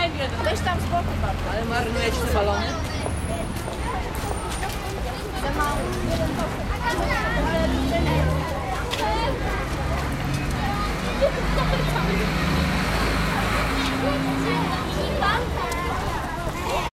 węgiel, weź tam z boku bardzo. Ale marnujesz te balony? Za mało. Ale